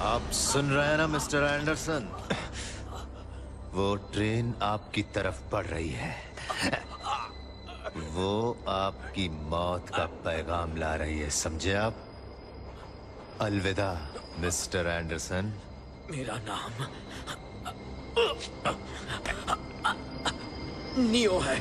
आप सुन रहे हैं ना, मिस्टर एंडरसन? वो ट्रेन आपकी तरफ़ बढ़ रही है। वो आपकी मौत का पैगाम ला रही है, समझे आप? अलविदा, मिस्टर एंडरसन। मेरा नाम, नियो है।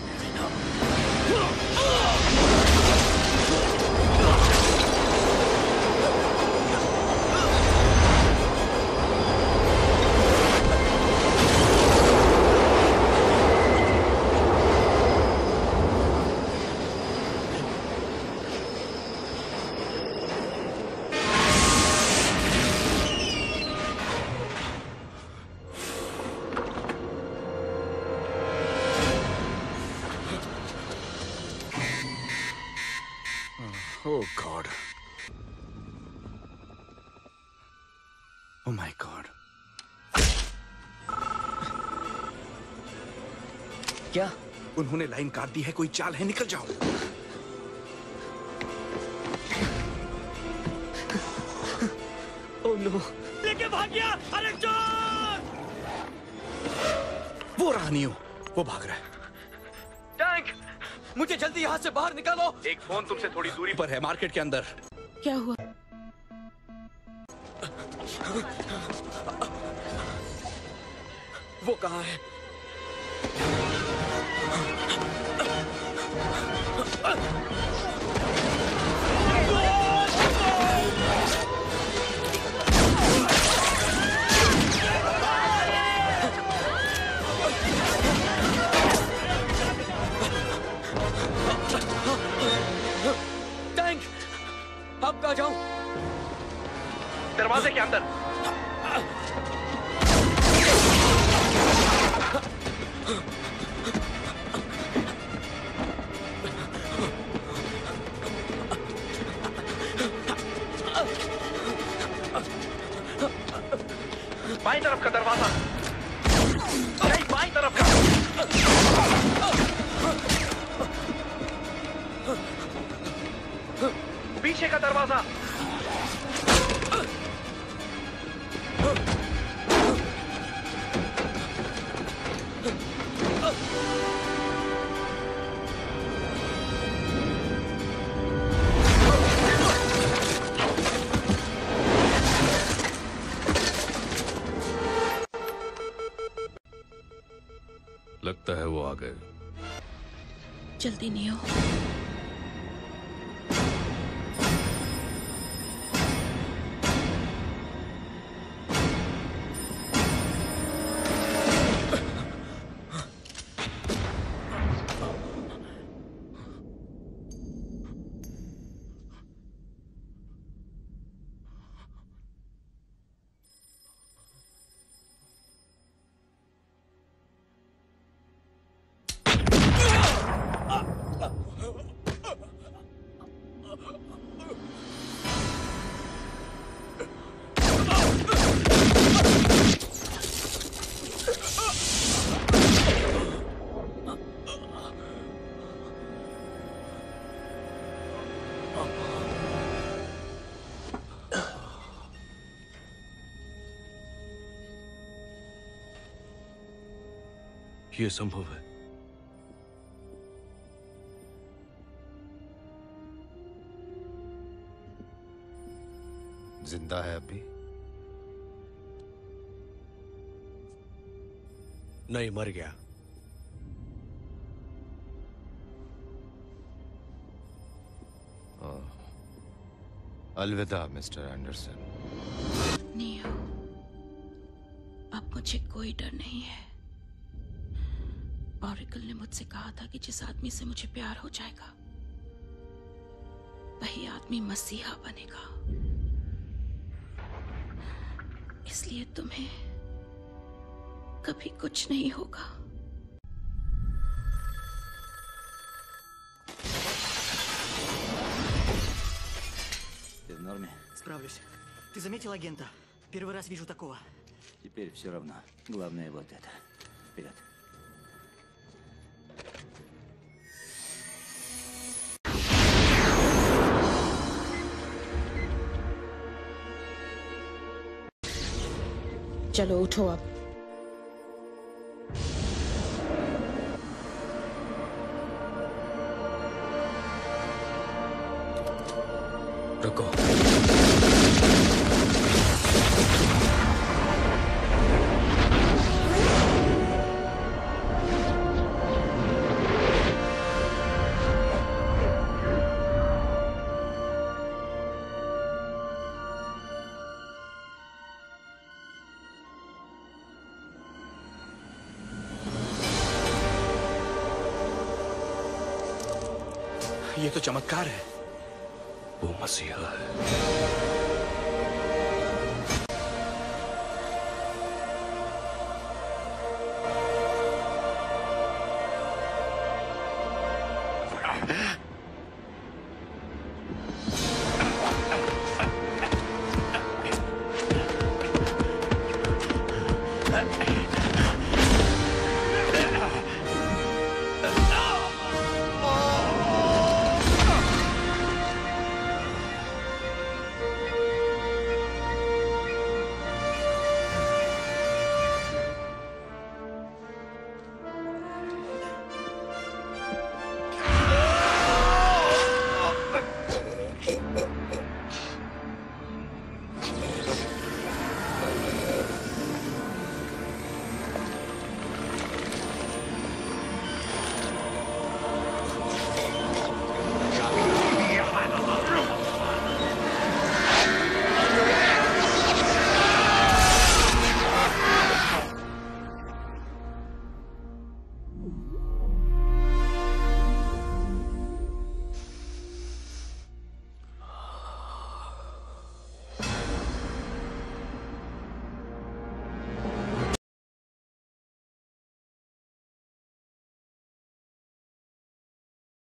Oh God. Oh my God. क्या? उन्होंने लाइन काट दी है कोई चाल है निकल जाओ। ओह नो लेके भाग गया अरे वो रहा नहीं हो वो भाग रहा है। मुझे जल्दी यहाँ से बाहर निकालो। एक फ़ोन तुमसे थोड़ी दूरी पर है मार्केट के अंदर। क्या हुआ? वो कहाँ है? टैंक दरवाजे के अंदर। बाई तरफ़ का दरवाज़ा। नहीं बाई तरफ़ का। पीछे का दरवाज़ा। लगता है वो आ गए। जल्दी नहीं हो। ये संभव है। ज़िंदा है अभी? नहीं मर गया। अलविदा मिस्टर एंडरसन। नहीं हो अब मुझे कोई डर नहीं है। ऑरिकल ने मुझसे कहा था कि जिस आदमी से मुझे प्यार हो जाएगा वही आदमी मसीहा बनेगा इसलिए तुम्हें कभी कुछ नहीं होगा Ты в норме? Справлюсь. Ты заметил агента? Первый раз вижу такого. Теперь все равно. Главное вот это. Вперед. चलो उठो अब। रुको। ये तो चमत्कार है। वो मसीहा है।